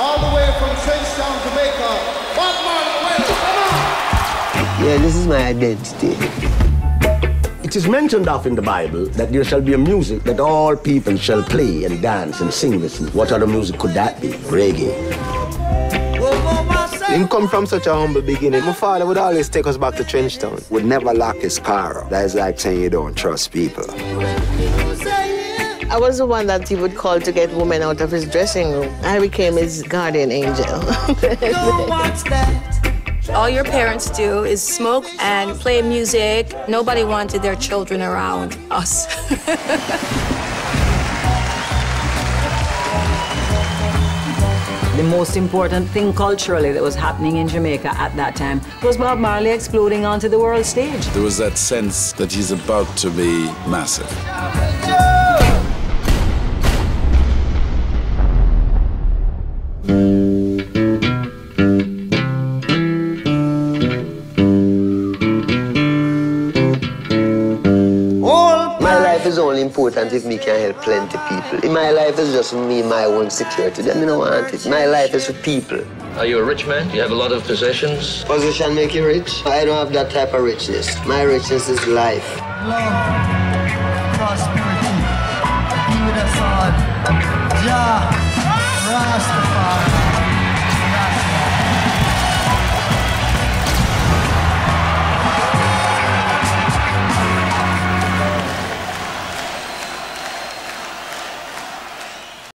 all the way from Trenchtown, Jamaica. Bob Marley, come on! Yeah, this is my identity. It is mentioned of in the Bible that there shall be a music that all people shall play and dance and sing with. What other music could that be? Reggae. Him come from such a humble beginning. My father would always take us back to Trenchtown. Would never lock his car up. That is like saying you don't trust people. I was the one that he would call to get women out of his dressing room. I became his guardian angel. No one wants that. All your parents do is smoke and play music. Nobody wanted their children around us. The most important thing culturally that was happening in Jamaica at that time was Bob Marley exploding onto the world stage. There was that sense that he's about to be massive. Is only important if me can help plenty people. In my life is just me, my own security. Then me no want it. My life is for people. Are you a rich man? Do you have a lot of possessions? Position make you rich? I don't have that type of richness. My richness is life. Prosperity. Be with us all. Jah. Rastafari.